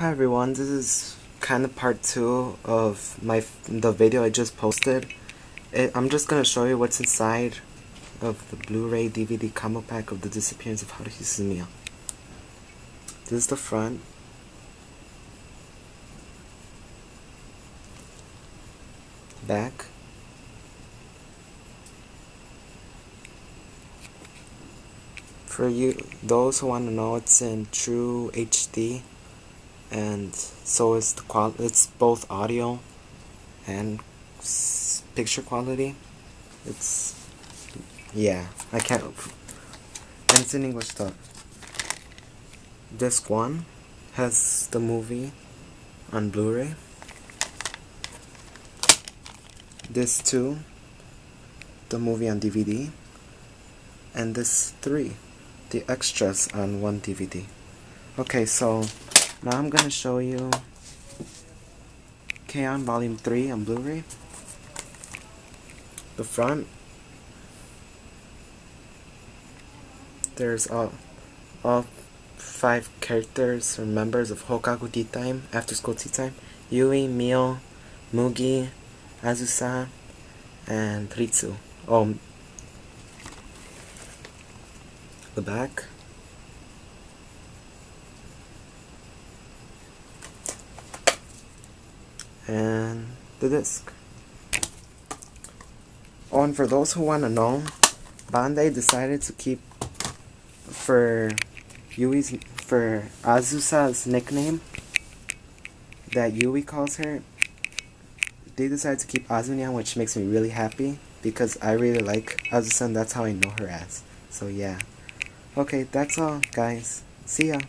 Hi everyone, this is kind of part two of my the video I just posted. It, I'm just gonna show you what's inside of the Blu-ray DVD combo pack of The Disappearance of Haruhi Suzumiya. This is the front. Back. For you, those who want to know, it's in true HD and so is the qual it's both audio and picture quality. It's yeah I can't and it's in English stuff disc 1 has the movie on Blu-ray. Disc 2 the movie on DVD and this 3 the extras on one DVD okay so now I'm going to show you K-On! Volume 3 on Blu-ray. The front. There's all, all five characters or members of Houkago Tea Time, After School Tea Time. Yui, Mio, Mugi, Azusa, and Ritsu. Oh, the back. And the disc. Oh, and for those who want to know, Bandai decided to keep for Yui's for Azusa's nickname that Yui calls her. They decided to keep Azunyan, which makes me really happy because I really like Azusa and that's how I know her as. So yeah. Okay, that's all, guys. See ya.